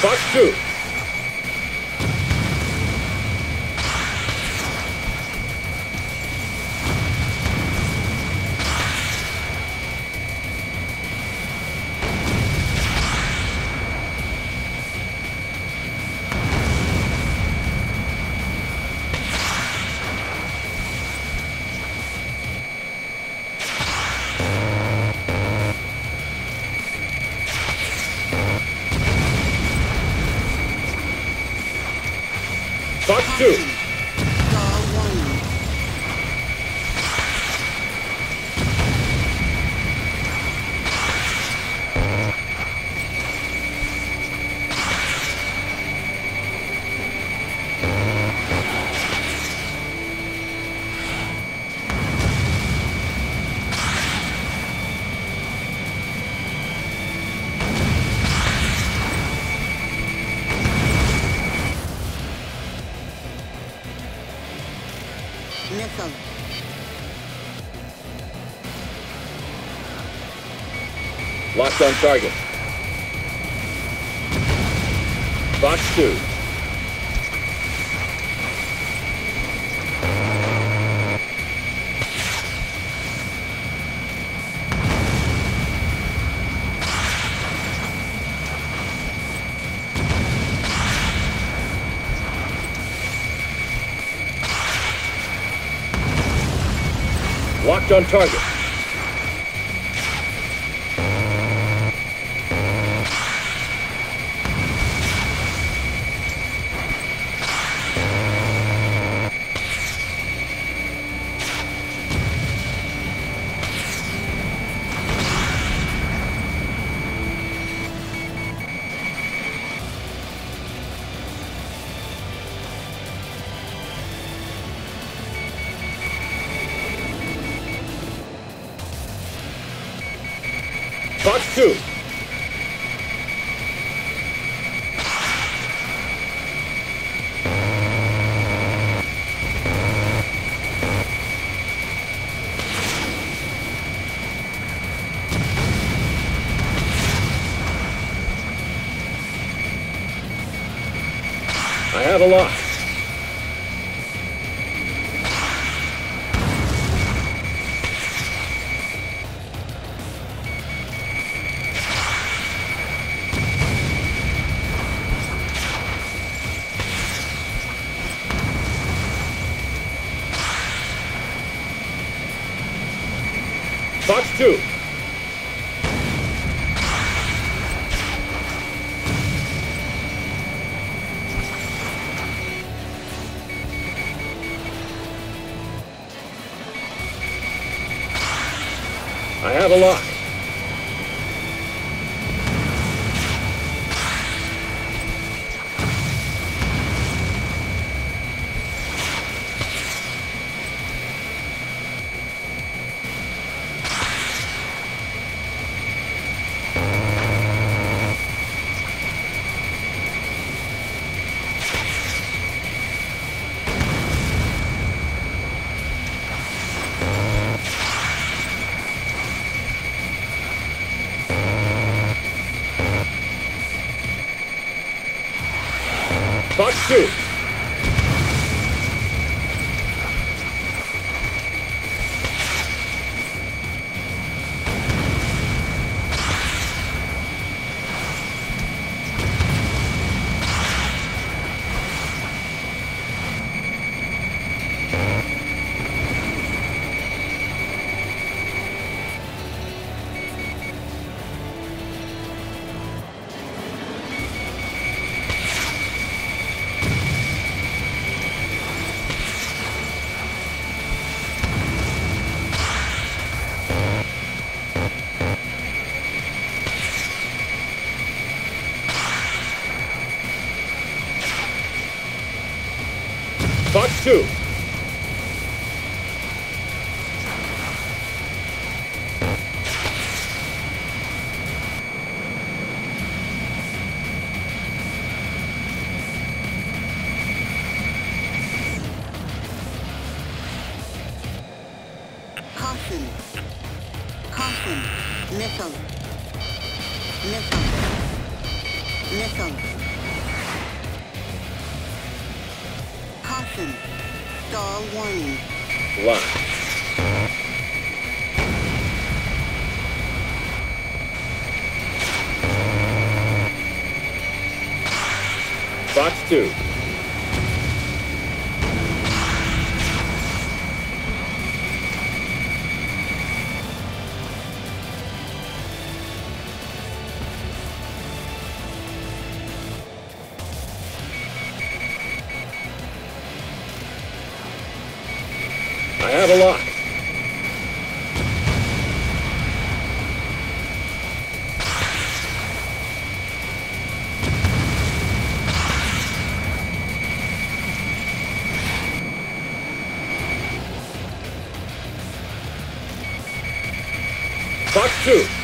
Fox 2. Fox 2. Locked on target. Fox 2. Locked on target. 2. I have a lock. Have a lock. Fox 2. Star warning. Lock. Fox 2. Fox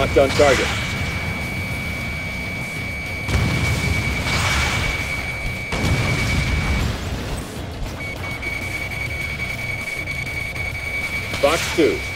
Locked on target. Fox 2.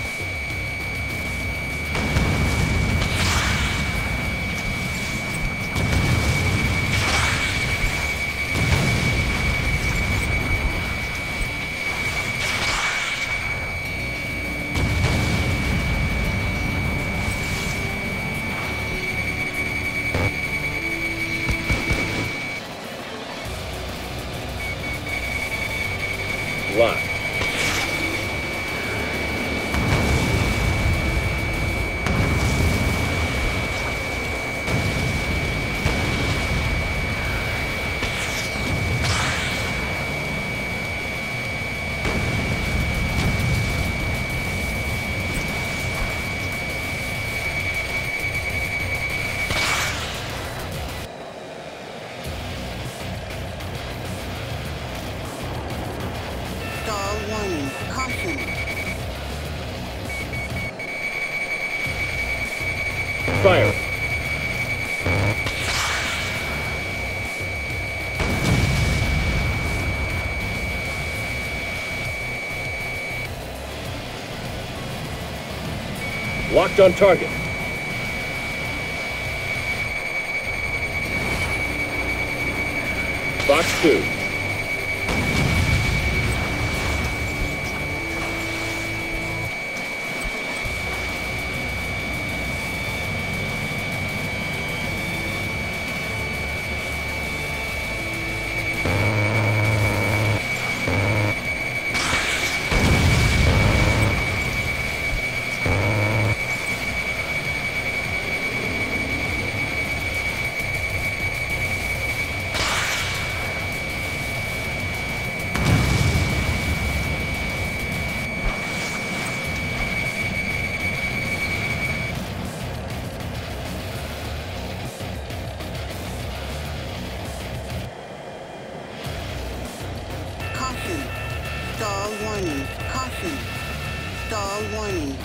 Warning. Caution. Fire. Locked on target. Fox 2. Star warning.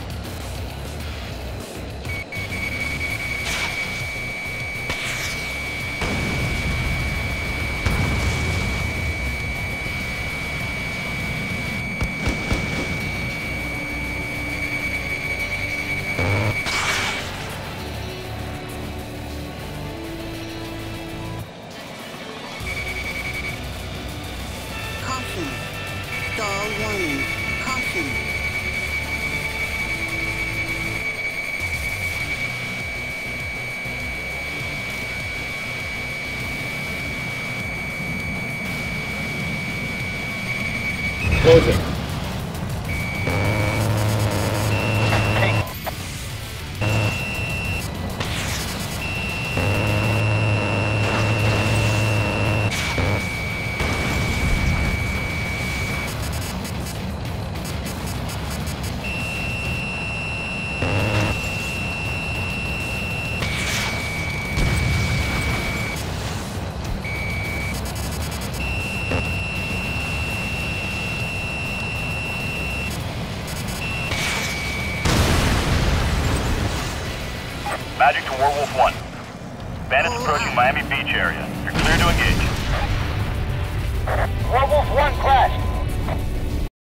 Caution. Warning. Caution. Werewolf 1. Bandits approaching Miami Beach area. You're clear to engage.